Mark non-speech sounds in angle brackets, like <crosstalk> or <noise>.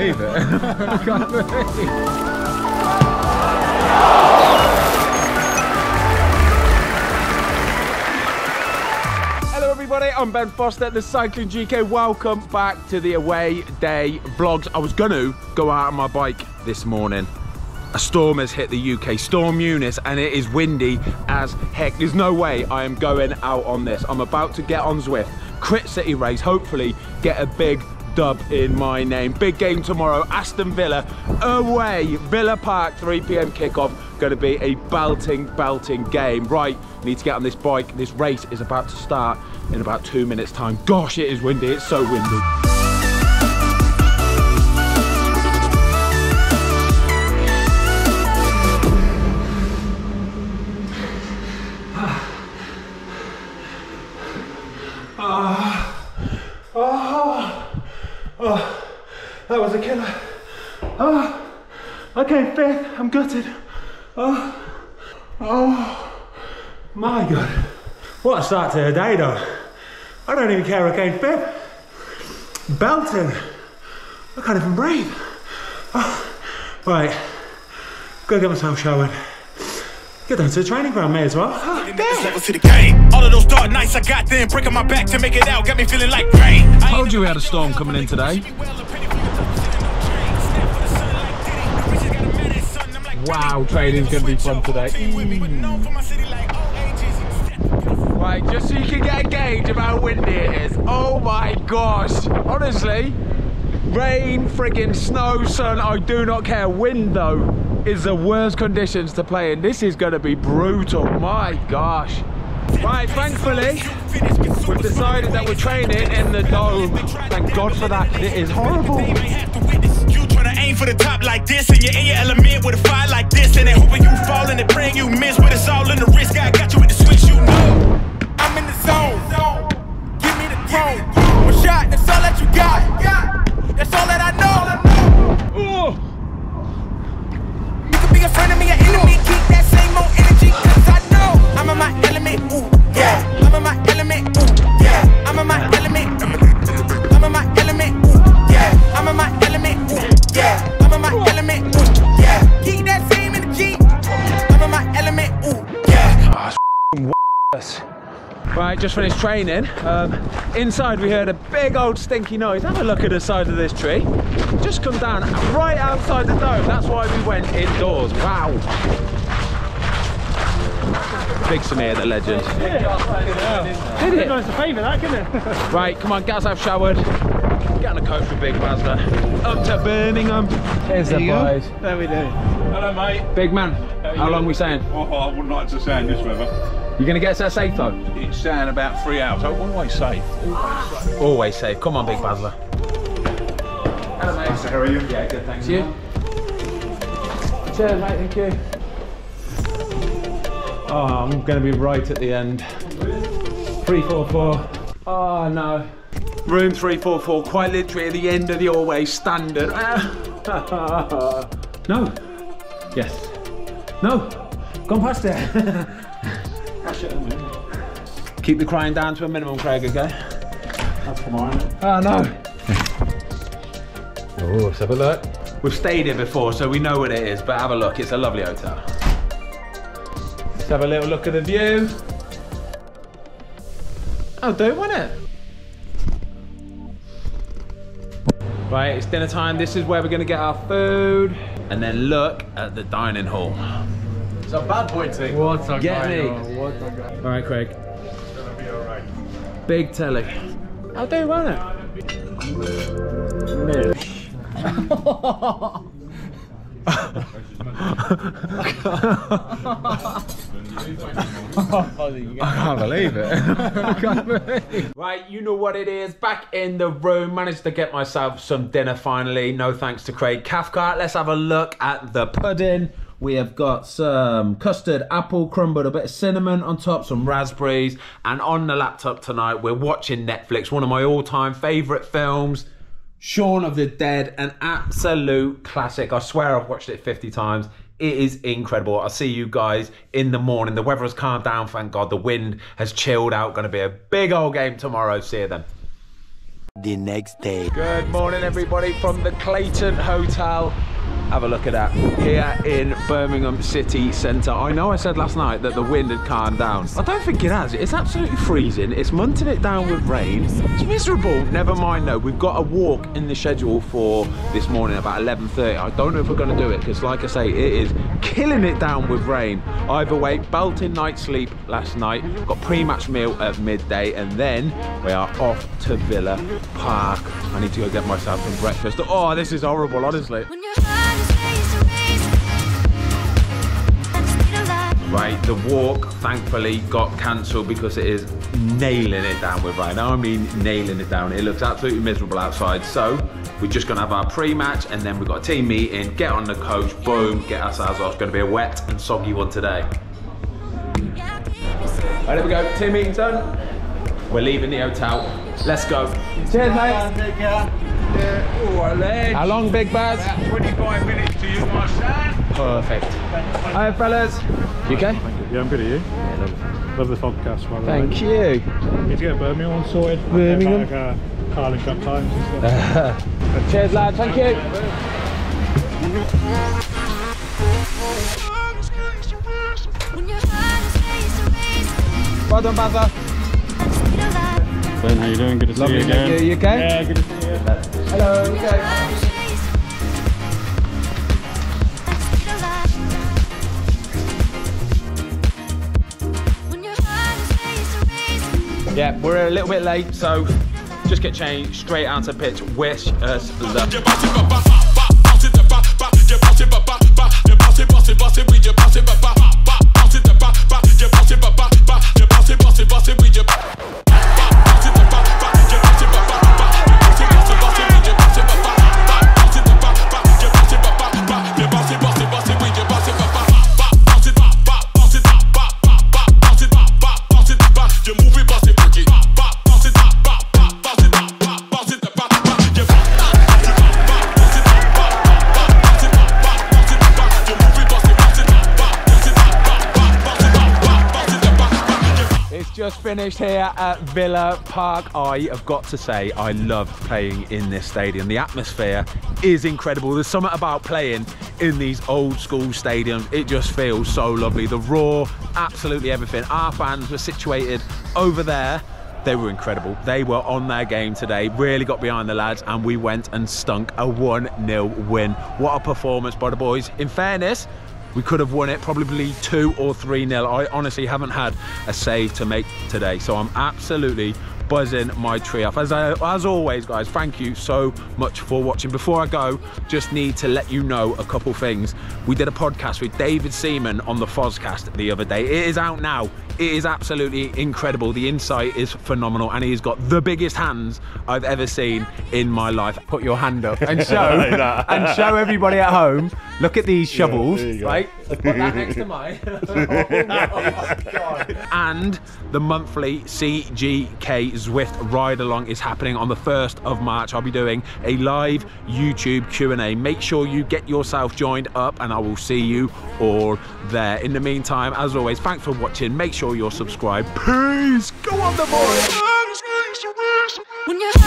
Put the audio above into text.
believe it. <laughs> I can't believe Hello everybody, I'm Ben Foster, the Cycling GK. Welcome back to the away day vlogs. I was gonna go out on my bike this morning. A storm has hit the UK, Storm Eunice, and it is windy as heck. There's no way I am going out on this. I'm about to get on Zwift, Crit City race, hopefully get a big dub in my name. Big game tomorrow, Aston Villa away, Villa Park, 3 p.m. kickoff. Going to be a belting, belting game. Right, need to get on this bike. This race is about to start in about two minutes' time. Gosh, it is windy. It's so windy. Was a killer. Ah, oh, okay, came fifth. I'm gutted. Oh, oh, my God. What a start to the day, though. I don't even care I came fifth. Belting. I can't even breathe. Oh, right, go get myself showered. Get down to the training ground, may as well. Oh, level to the game. All of those dark nights I got then, breaking my back to make it out, got me feeling like rain. I Told you we had a storm coming in today. Wow, training's gonna be fun today. Mm. Right, just so you can get a gauge of how windy it is. Oh my gosh. Honestly, rain, friggin' snow, sun, I do not care. Wind though is the worst conditions to play in. This is gonna be brutal. My gosh. Right, thankfully, we've decided that we're training in the dome. Thank God for that, it is horrible. Aim for the top like this, and you're in your element with a fire like this, and they hoping you fall and they praying you miss, but it's all in the risk. I got you with the switch, you know. I'm in the zone. Give me the throne. One shot, that's just finished training. Um, inside we heard a big old stinky noise. Have a look at the side of this tree. Just come down right outside the dome. That's why we went indoors. Wow. Big Samir, the legend. Yeah. Did it? Nice a favour, that, couldn't it? <laughs> Right, come on, guys, I've showered. Get on the coach with Big Mazda. Up to Birmingham. Here's the boys. there we do. Hello, mate. Big man, how long we saying? Oh, I wouldn't like to say in this weather. You gonna get us there safe though? It's saying about three hours. I'm always safe. Always safe. Come on, Big Basler. Hello, mate. How are you? Yeah, good, thanks. You? Cheers, mate, thank you. Oh, I'm going to be right at the end. 344. Oh, no. Room 344, quite literally at the end of the always standard. <laughs> no. Yes. No. Gone past it. <laughs> Keep the crying down to a minimum, Craig, okay? That's fine. Oh, no. <laughs> Oh, let's have a look. We've stayed here before, so we know what it is, but have a look. It's a lovely hotel. Let's have a little look at the view. Oh, don't want it? Right, it's dinner time. This is where we're gonna get our food. And then look at the dining hall. It's a bad boy thing. What a Get guy, me. oh, What a guy. All right, Craig. It'll be all right. Big telly. I'll do, won't it? <laughs> I can't believe it. <laughs> I can't believe Right, you know what it is. Back in the room. Managed to get myself some dinner finally. No thanks to Craig Cathcart. Let's have a look at the pudding. We have got some custard, apple crumbled, a bit of cinnamon on top, some raspberries. And on the laptop tonight, we're watching Netflix, one of my all time favourite films. Shaun of the Dead, an absolute classic. I swear I've watched it 50 times. It is incredible. I'll see you guys in the morning. The weather has calmed down, thank God. The wind has chilled out. Going to be a big old game tomorrow. See you then. the next day. Good morning, everybody, from the Clayton Hotel. Have a look at that here in Birmingham City Centre. I know I said last night that the wind had calmed down. I don't think it has. It's absolutely freezing. It's munting it down with rain. It's miserable. Never mind though. We've got a walk in the schedule for this morning about 11:30. I don't know if we're going to do it because, like I say, it is killing it down with rain. Either way, belting night sleep last night. Got pre-match meal at midday, and then we are off to Villa Park. I need to go get myself some breakfast. Oh, this is horrible, honestly. Right? The walk, thankfully, got cancelled because it is nailing it down with rain. I mean, nailing it down. It looks absolutely miserable outside. So we're just gonna have our pre-match, and then we've got a team meeting. Get on the coach, boom, get ourselves off. It's gonna be a wet and soggy one today. Right, there we go. Team meeting done. We're leaving the hotel. Let's go. Cheers, mate. How long, Big Baz? 25 minutes to you, my son. Perfect. Hi, fellas. You okay? Yeah, I'm good at you. Love the podcast, by the way. Thank you. Need to get Birmingham all sorted. Birmingham. Like, uh, Carling Cup times and stuff. <laughs> Cheers, lad. Thank you. When your heart is raised to raise Well done, Bazza. and speed alive. Ben, how you doing? Good to Lovely see you again. meet you. You okay? Yeah, good to see you. Hello. Okay. Yeah, we're a little bit late, so just get changed straight onto pitch. Wish us luck. Just finished here at Villa Park. I have got to say, I love playing in this stadium. The atmosphere is incredible. There's something about playing in these old school stadiums. It just feels so lovely. The roar, absolutely everything. Our fans were situated over there. They were incredible. They were on their game today, really got behind the lads, and we went and stunk a 1 0 win. What a performance by the boys. In fairness, we could have won it probably 2 or 3 nil. I honestly haven't had a save to make today, so I'm absolutely buzzing my tree off. As, I, as always, guys, thank you so much for watching. Before I go, just need to let you know a couple things. We did a podcast with David Seaman on the Fozcast the other day. It is out now. It is absolutely incredible. The insight is phenomenal, and he's got the biggest hands I've ever seen in my life. Put your hand up and <laughs> show and show everybody at home. Look at these shovels, right? Put that next to <laughs> mine. Oh, <laughs> oh my <laughs> God. And the monthly CGK Zwift ride along is happening on the 1st of March. I'll be doing a live YouTube Q&A. Make sure you get yourself joined up and I will see you all there. In the meantime, as always, thanks for watching. Make sure you're subscribed. Peace. Go on the boys. When your heart